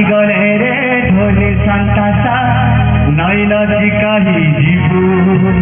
গলে রে ঢোলে সান্তাসা নয়ন জিকাহি জীবু।